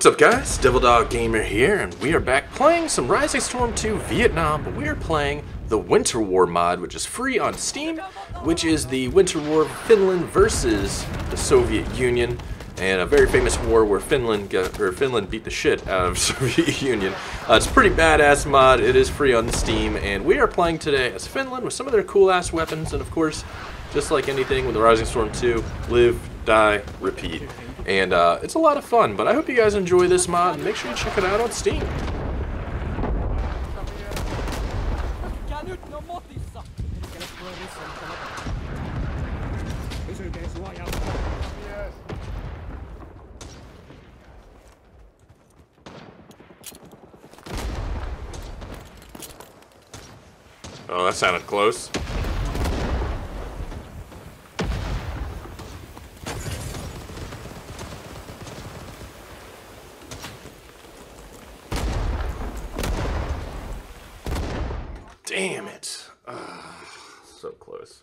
What's up guys, Devil Dog Gamer here, and we are back playing some Rising Storm 2 Vietnam, but we are playing the Winter War mod, which is free on Steam, which is the Winter War of Finland versus the Soviet Union, and a very famous war where Finland got, or Finland beat the shit out of Soviet Union. Uh, it's a pretty badass mod, it is free on Steam, and we are playing today as Finland with some of their cool ass weapons, and of course, just like anything with the Rising Storm 2, live, die, repeat. And uh, it's a lot of fun, but I hope you guys enjoy this mod, and make sure you check it out on Steam. Oh, that sounded close. Damn it. Ah, so close.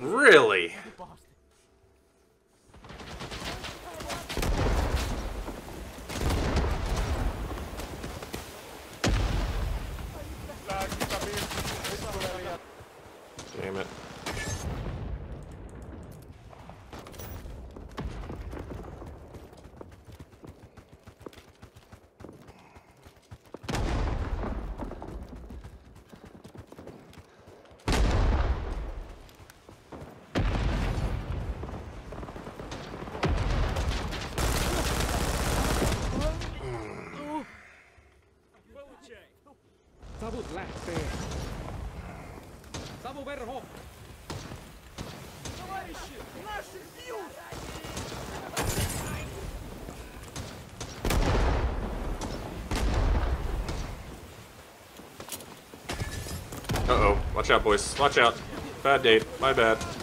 Really? Damn it. Savut lähtee. Savuverho! Uh-oh. Watch out, boys. Watch out. Bad date. My bad.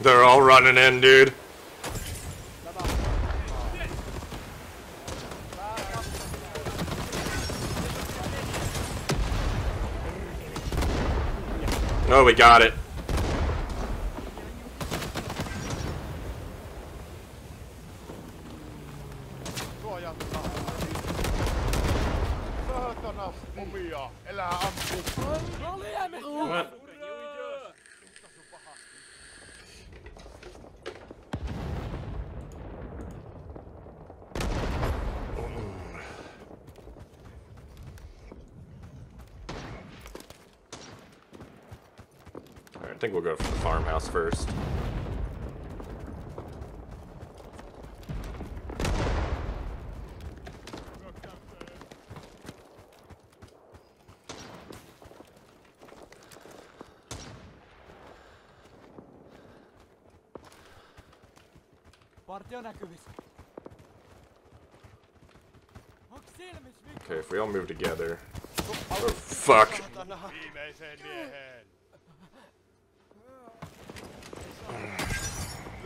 They're all running in, dude. Oh, we got it. Alright, I think we'll go for the farmhouse first. Partio näkyvissä. Onks silmis Mikko? Okay, if we all move together. Oh, fuck.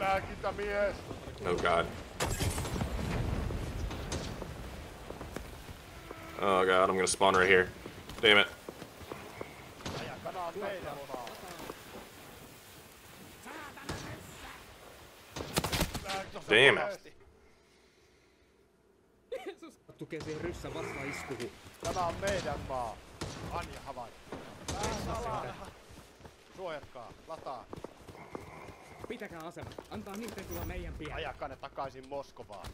Lääkintämies. Oh god. Oh god, I'm gonna spawn right here. Damn it. Damn it. Tukee siihen ryssä vasta iskuhu. Tämä on meidän maa. Anja havaittu. Suojatkaa. Lataa. Pitäkää asema. Antaa niiden tulla meidän pian. Ajakaa ne takaisin Moskovaan.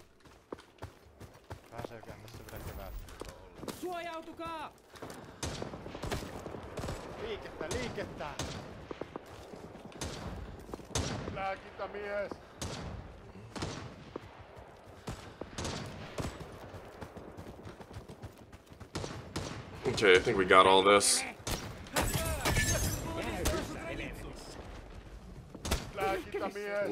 Pääseeköhän tässä vielä kevät olla? Suojautukaa! Liikettä, liikettä! Lääkintämies! Okay, I think we got all this.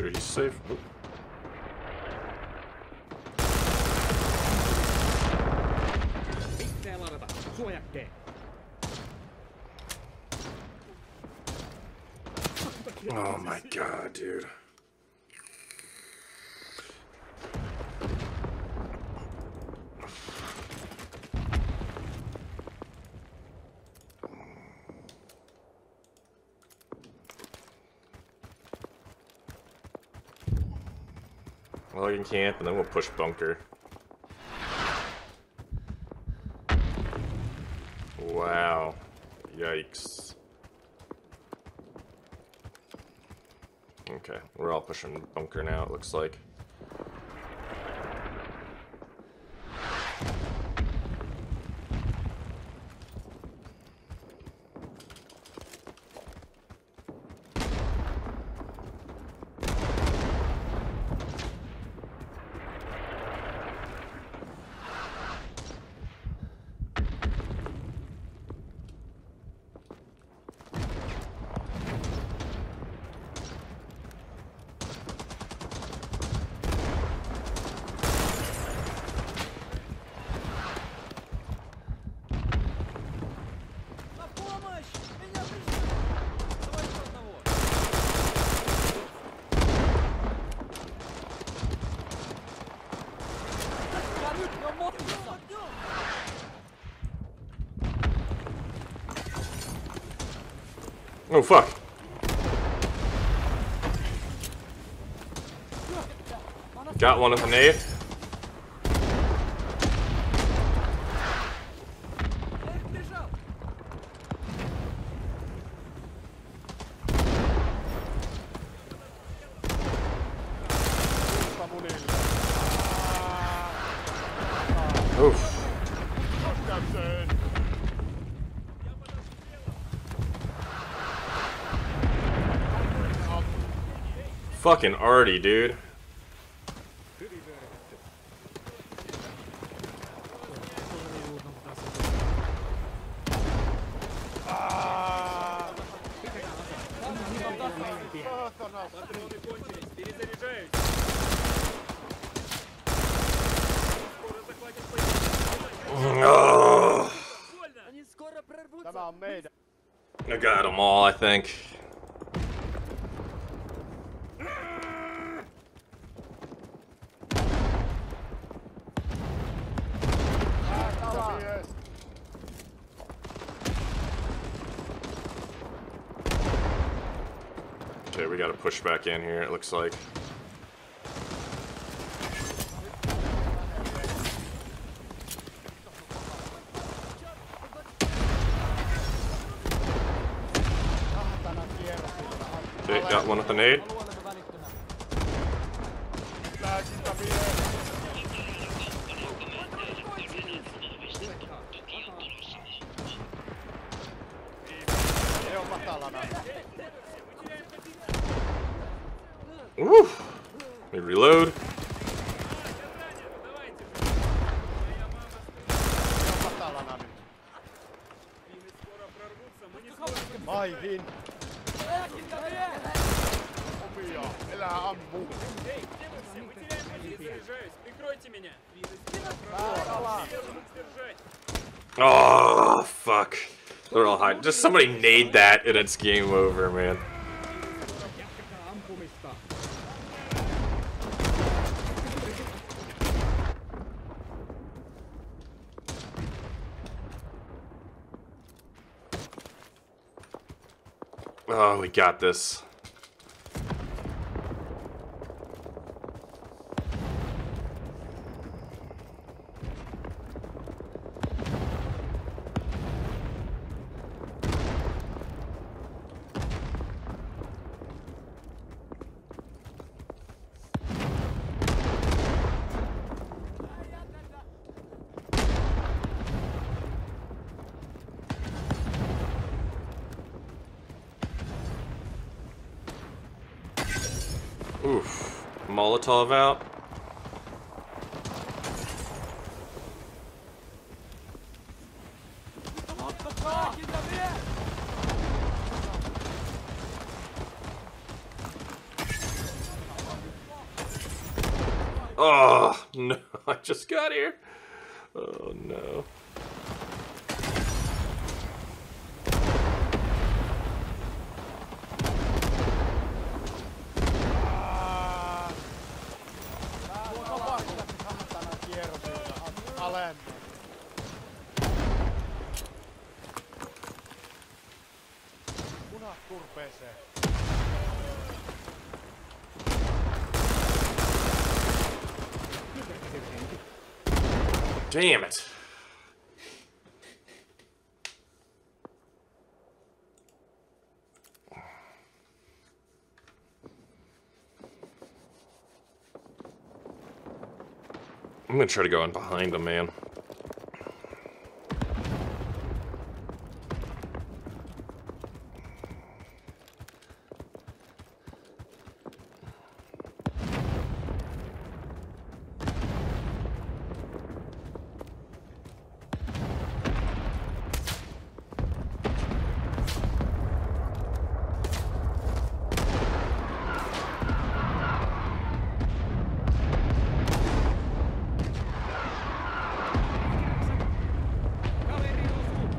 sure he's safe. Suojakkeen. Oh my god, dude. Can camp, and then we'll push bunker. Wow. Yikes. Okay, we're all pushing bunker now, it looks like. Oh, fuck! Got one with a nade. Fucking arty, dude. I got them all, I think. Push back in here, it looks like. Okay, Got one with the nade. Maihin. Omia. Elää ammu. Заряжаюсь, прикройте меня. Oh, fuck. They're all high. Just somebody nade that and it's game over, man. Got this. Molotov out. Oh, no. I just got here. Oh, no. Damn it. I'm gonna try to go in behind him, man.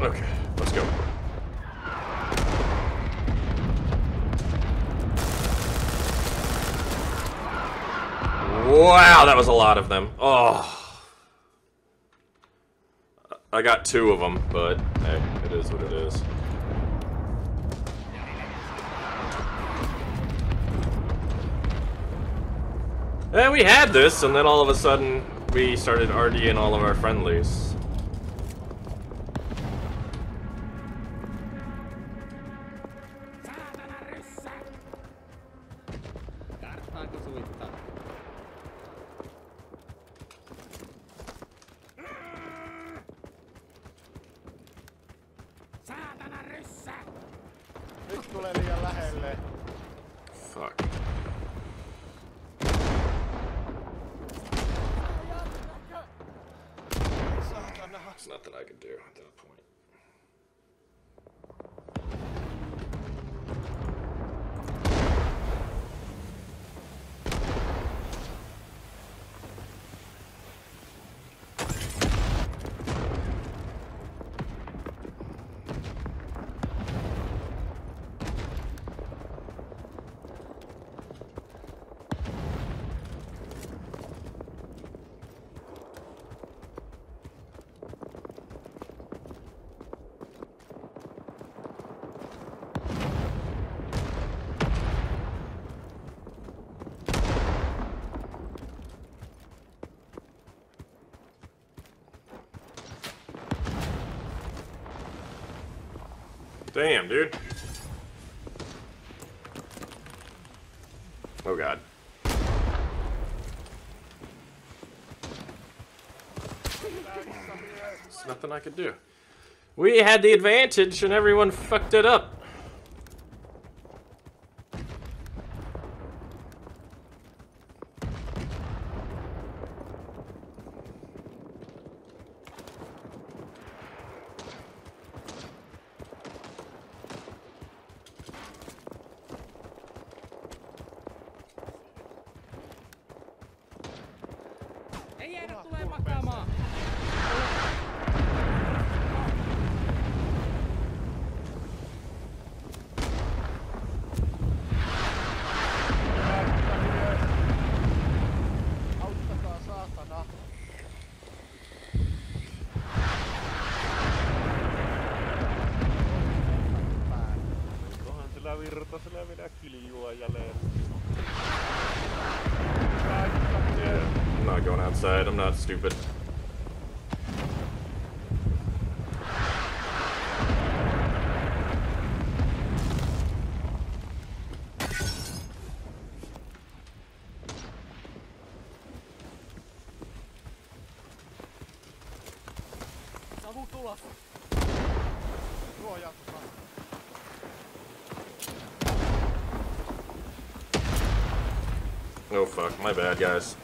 Okay, let's go. Wow, that was a lot of them. Oh. I got two of them, but hey, it is what it is. And we had this, and then all of a sudden, we started RDing all of our friendlies. Tulee liian lähelle. Fuck. Nothing I can do at that point. Damn, dude. Oh god. There's nothing I could do. We had the advantage and everyone fucked it up. Outside. I'm not stupid. Oh fuck, my bad, guys.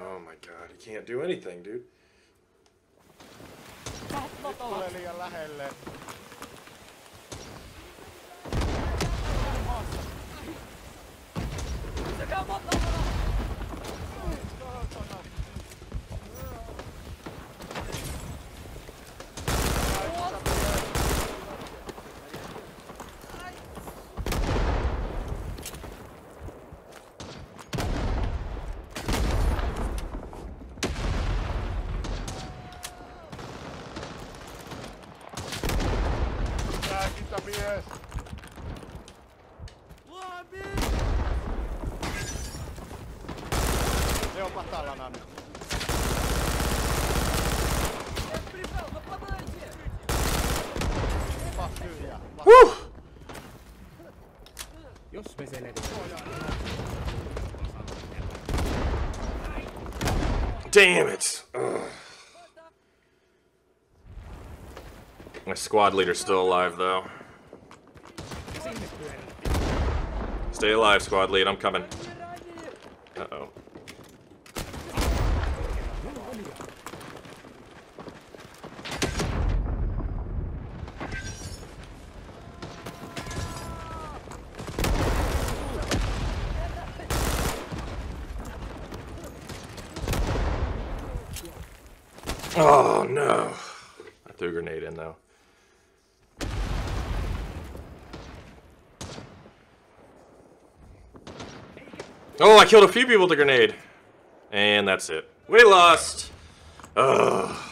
Oh my god, he can't do anything, dude. Tulee liian lähelle. Ne on matalana nyt. Прибрал, нападайте! Pas tyhjä. Woo! Jos veselevi. Damn it! Ugh. My squad leader's still alive, though. Sinne pyörii. Stay alive, squad lead. I'm coming. Oh no! I threw a grenade in though. Oh, I killed a few people with a grenade. And that's it. We lost. Ugh.